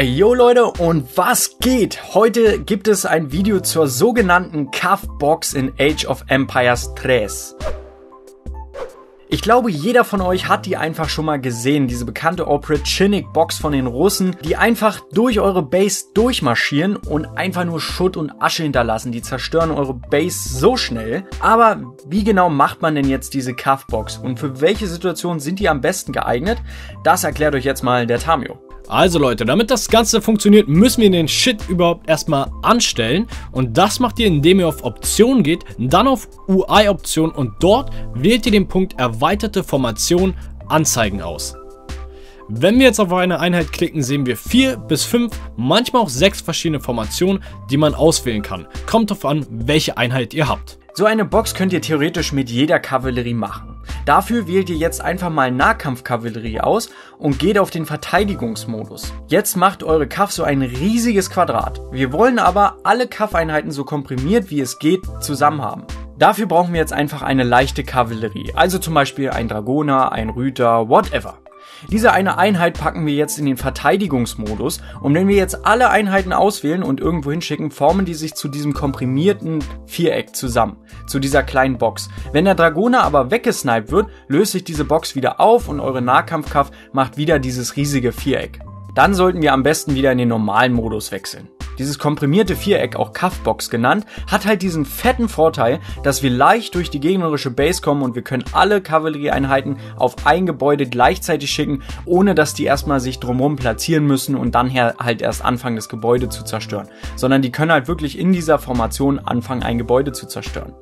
Yo Leute und was geht? Heute gibt es ein Video zur sogenannten Cuff-Box in Age of Empires 3. Ich glaube, jeder von euch hat die einfach schon mal gesehen, diese bekannte Operachinik Box von den Russen, die einfach durch eure Base durchmarschieren und einfach nur Schutt und Asche hinterlassen. Die zerstören eure Base so schnell. Aber wie genau macht man denn jetzt diese Cuff Box und für welche Situationen sind die am besten geeignet? Das erklärt euch jetzt mal der Tamio. Also Leute, damit das Ganze funktioniert, müssen wir den Shit überhaupt erstmal anstellen. Und das macht ihr, indem ihr auf Optionen geht, dann auf UI-Optionen und dort wählt ihr den Punkt Erweiterte Formation Anzeigen aus. Wenn wir jetzt auf eine Einheit klicken, sehen wir vier bis fünf, manchmal auch sechs verschiedene Formationen, die man auswählen kann. Kommt darauf an, welche Einheit ihr habt. So eine Box könnt ihr theoretisch mit jeder Kavallerie machen. Dafür wählt ihr jetzt einfach mal Nahkampfkavallerie aus und geht auf den Verteidigungsmodus. Jetzt macht eure Kaff so ein riesiges Quadrat. Wir wollen aber alle Kaff-Einheiten so komprimiert wie es geht zusammen haben. Dafür brauchen wir jetzt einfach eine leichte Kavallerie, also zum Beispiel ein Dragoner, ein Rüter, whatever. Diese eine Einheit packen wir jetzt in den Verteidigungsmodus und wenn wir jetzt alle Einheiten auswählen und irgendwo hinschicken, formen die sich zu diesem komprimierten Viereck zusammen, zu dieser kleinen Box. Wenn der Dragoner aber weggesniped wird, löst sich diese Box wieder auf und eure Nahkampfkraft macht wieder dieses riesige Viereck. Dann sollten wir am besten wieder in den normalen Modus wechseln. Dieses komprimierte Viereck, auch Cuffbox genannt, hat halt diesen fetten Vorteil, dass wir leicht durch die gegnerische Base kommen und wir können alle Kavallerieeinheiten auf ein Gebäude gleichzeitig schicken, ohne dass die erstmal sich drumherum platzieren müssen und dann halt erst anfangen, das Gebäude zu zerstören. Sondern die können halt wirklich in dieser Formation anfangen, ein Gebäude zu zerstören.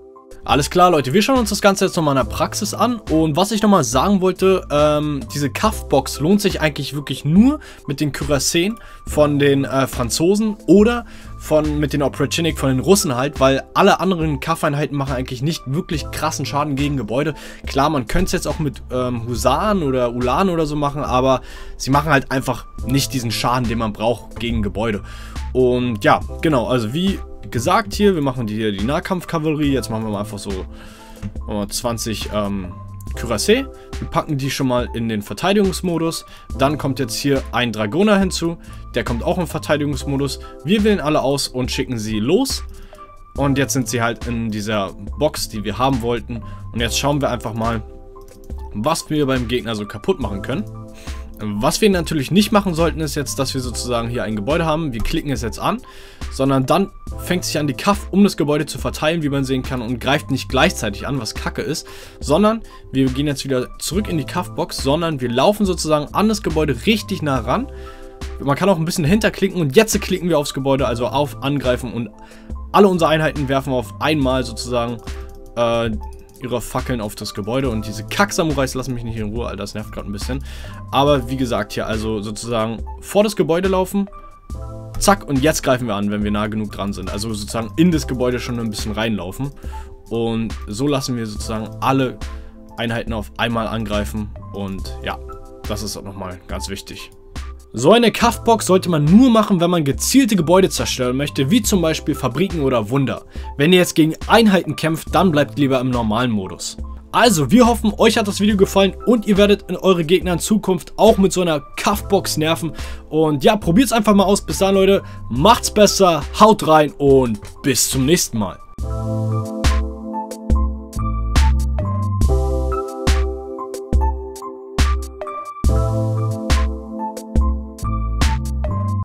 Alles klar, Leute, wir schauen uns das Ganze jetzt nochmal in der Praxis an. Und was ich nochmal sagen wollte, ähm, diese Cuff-Box lohnt sich eigentlich wirklich nur mit den Cuirassien von den äh, Franzosen oder von, mit den Operachinik von den Russen halt, weil alle anderen Kaff-Einheiten machen eigentlich nicht wirklich krassen Schaden gegen Gebäude. Klar, man könnte es jetzt auch mit ähm, Husaren oder Ulan oder so machen, aber sie machen halt einfach nicht diesen Schaden, den man braucht gegen Gebäude. Und ja, genau, also wie gesagt hier, wir machen hier die Nahkampfkavallerie. Jetzt machen wir mal einfach so 20 ähm, Cuirassé. Wir packen die schon mal in den Verteidigungsmodus. Dann kommt jetzt hier ein Dragoner hinzu. Der kommt auch im Verteidigungsmodus. Wir wählen alle aus und schicken sie los. Und jetzt sind sie halt in dieser Box, die wir haben wollten. Und jetzt schauen wir einfach mal, was wir beim Gegner so kaputt machen können. Was wir natürlich nicht machen sollten, ist jetzt, dass wir sozusagen hier ein Gebäude haben. Wir klicken es jetzt an, sondern dann fängt sich an, die Kaff um das Gebäude zu verteilen, wie man sehen kann, und greift nicht gleichzeitig an, was kacke ist, sondern wir gehen jetzt wieder zurück in die Kaff-Box, sondern wir laufen sozusagen an das Gebäude richtig nah ran. Man kann auch ein bisschen hinterklicken und jetzt klicken wir aufs Gebäude, also auf Angreifen und alle unsere Einheiten werfen auf einmal sozusagen äh, ihre Fackeln auf das Gebäude und diese Kack-Samurais lassen mich nicht in Ruhe, Alter, das nervt gerade ein bisschen. Aber wie gesagt, hier also sozusagen vor das Gebäude laufen, zack, und jetzt greifen wir an, wenn wir nah genug dran sind. Also sozusagen in das Gebäude schon ein bisschen reinlaufen. Und so lassen wir sozusagen alle Einheiten auf einmal angreifen und ja, das ist auch nochmal ganz wichtig. So eine Kaffbox sollte man nur machen, wenn man gezielte Gebäude zerstören möchte, wie zum Beispiel Fabriken oder Wunder. Wenn ihr jetzt gegen Einheiten kämpft, dann bleibt lieber im normalen Modus. Also, wir hoffen, euch hat das Video gefallen und ihr werdet in eure Gegner in Zukunft auch mit so einer Kaffbox nerven. Und ja, probiert es einfach mal aus. Bis dann, Leute. Macht's besser, haut rein und bis zum nächsten Mal.